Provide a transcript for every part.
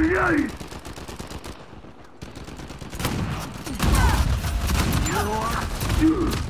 Please! You are...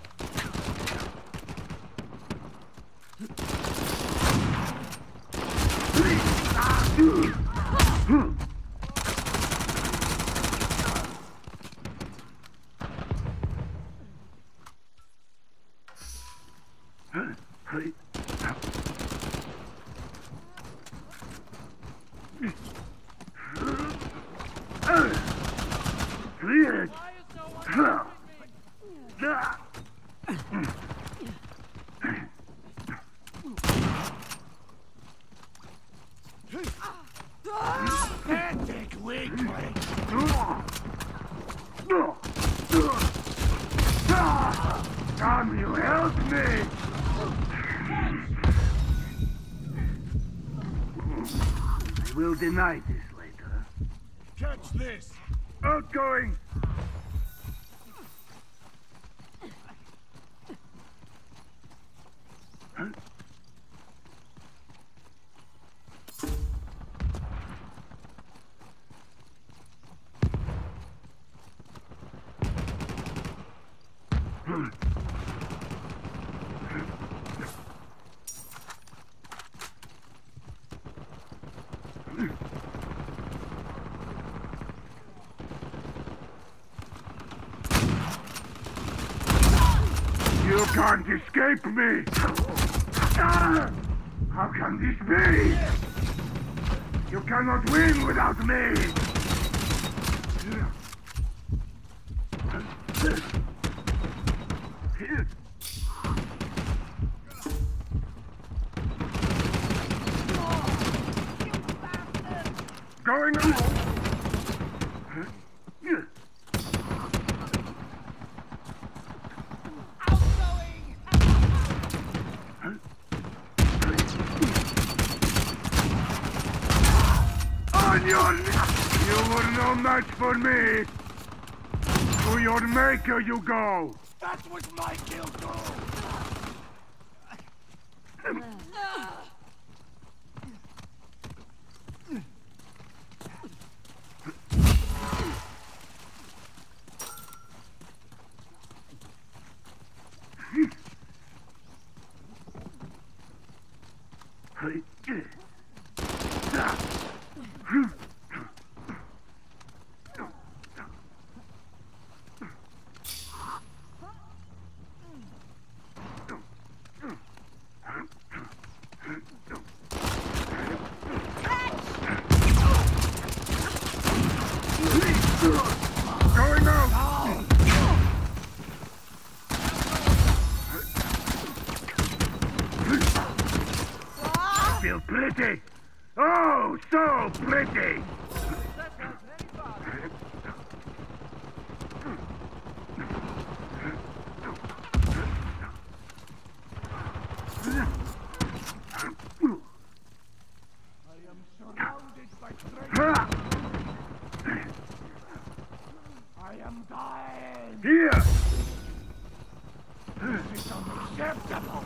Ah. Ah. not happening. Deny this later. Catch this! Outgoing! You can't escape me! Ah! How can this be? You cannot win without me! Going on your... You were no match for me! To your maker you go! That was my kill goal! Going out! Feel pretty! Oh, so pretty! I am surrounded by traitors. Ha! I am dying! Here! This is unacceptable!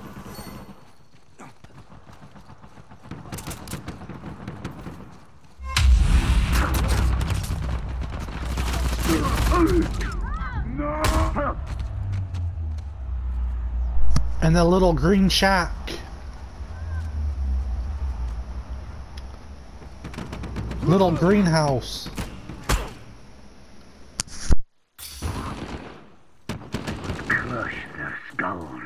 No! And the little green shack. Little greenhouse. Crush their skulls.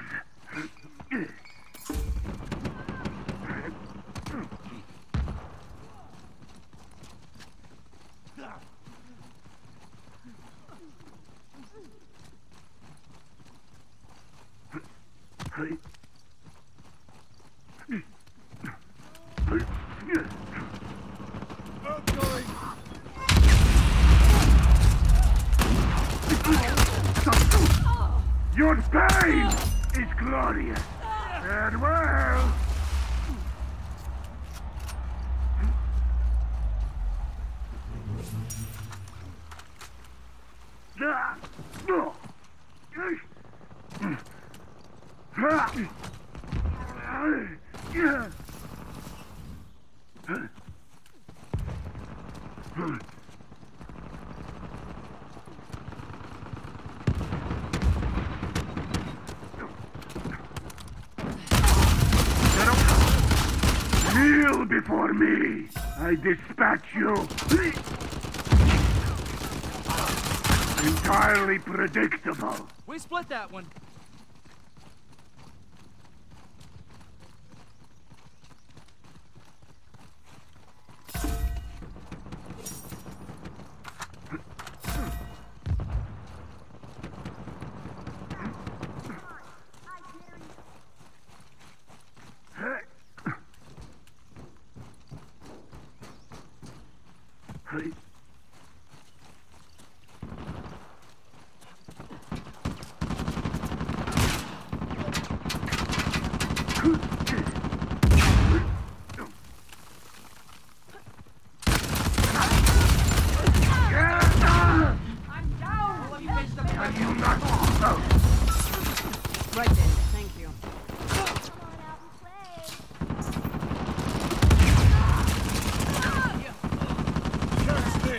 Your pain is glorious. And Before me. I dispatch you. Entirely predictable. We split that one. I'm down! Can you not? Oh, Right then, thank you.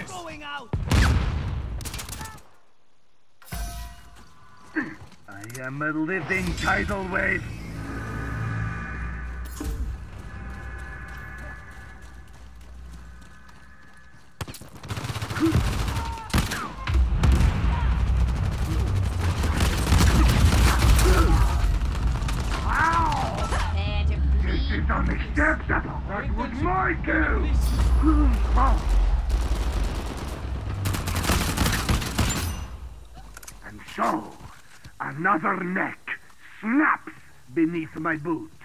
Going out. I am a living tidal wave. Unacceptable. That was my. And so, another neck snaps beneath my boot.